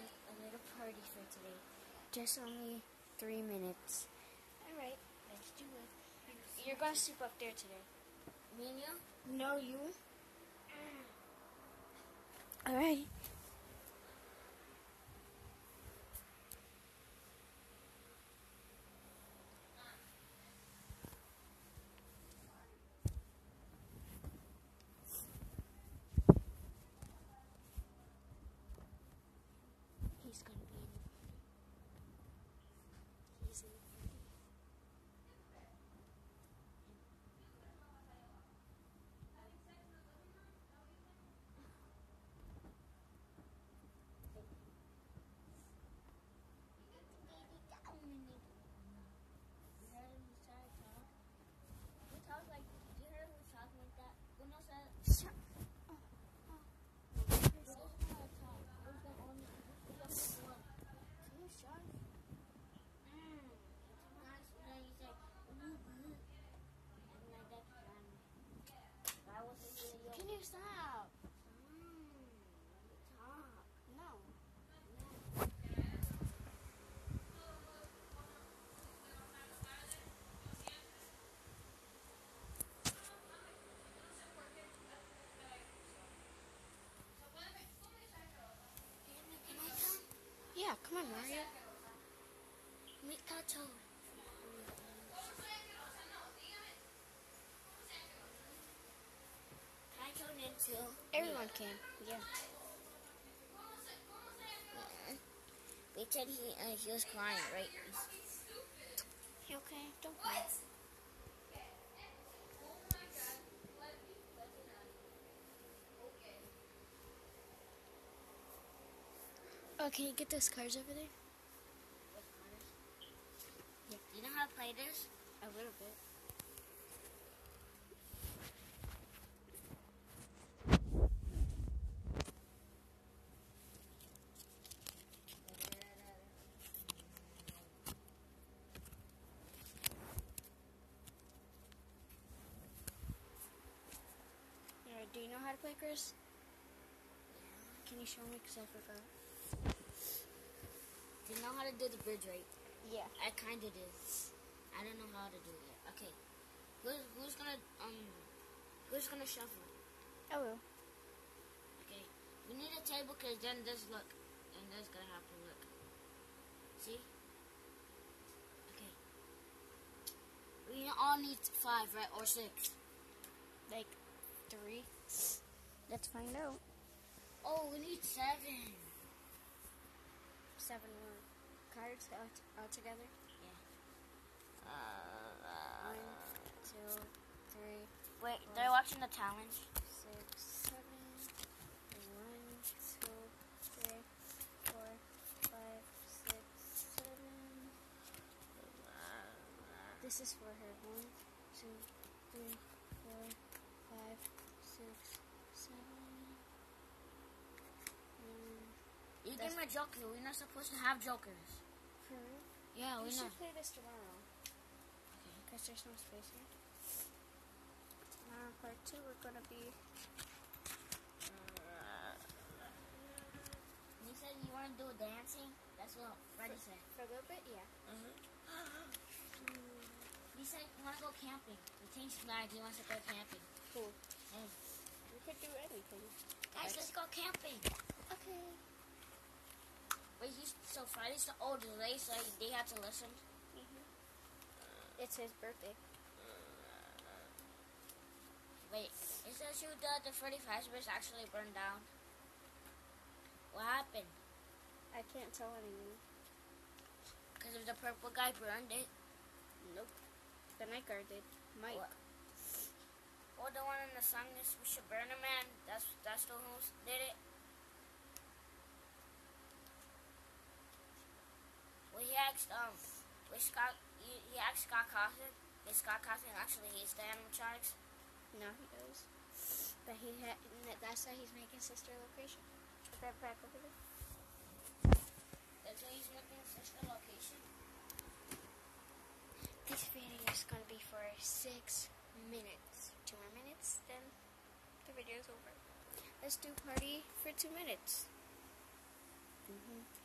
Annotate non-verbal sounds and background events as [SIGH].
a little party for today. Just only three minutes. Alright, let's do it. You're gonna sleep up there today. Me and you? No, you. Mm. Alright. He's gonna be in. He's in. You heard him start talk? He talked like, you heard him talk like that? Uno said, Shut. "This is how I talk." Who's the only, who's the first one? Can you shut? Mm. Sometimes, you know, you say, "Ooh, ooh." And like that, um, that was a video. Can you stop? Mm, talk. No. Can I come? Yeah, come on, Mario. Meet Kato. Can I tune in too? Everyone can. Yeah. We said he, uh, he was crying, right? You okay? Don't cry. Oh, can you get those cars over there? Yeah. Do you know how to play this? A little bit. Do you know how to play, Chris? Can you show me? Because I forgot. Do you know how to do the bridge right? Yeah. I kind of did. I don't know how to do it. Okay. Who's, who's gonna um who's gonna shuffle? I will. Okay. We need a table because then this look and this gonna have to look. See? Okay. We all need five, right, or six. Like, three. Let's find out. Oh, we need seven. Seven cards all, all together. Uh, One, two, three, wait, they're watching the challenge. six, seven. One, two, three, four, five, six, seven. This is for her. One, two, three, four, five, six, seven. Um, You That's- give me a joker. We're not supposed to have jokers. real? Yeah, we should play this tomorrow. Because there's no space here. Tomorrow, part two, we're gonna be. Uh, you said you want to do dancing? That's what Freddie said. For a little bit, yeah. Mm-hmm. [GASPS] He said you want to go camping. We changed plans. He wants to go camping. Cool. Hey, We could do anything. guys, let's go camping. Okay. Wait, he's so Friday's the oldest, right? So they have to listen. Mm-hmm. It's his birthday. Wait, it says you that the Freddy Fazbear's actually burned down. What happened? I can't tell anyone. Because if the purple guy burned it, Nope. The night guard did. Mike. What? or the one in the song is we should burn him, man. That's that's the who did it. Well, he asked um, which Scott he, he asked Scott Cawthon. Is Scott Cawthon actually he's the animatronics? No, he does. But he ha- that's why he's making sister location. Put that back over there. That's why he's making a location. This video is gonna be for six minutes. Two more minutes, then the video is over. Let's do party for two minutes. Mhm.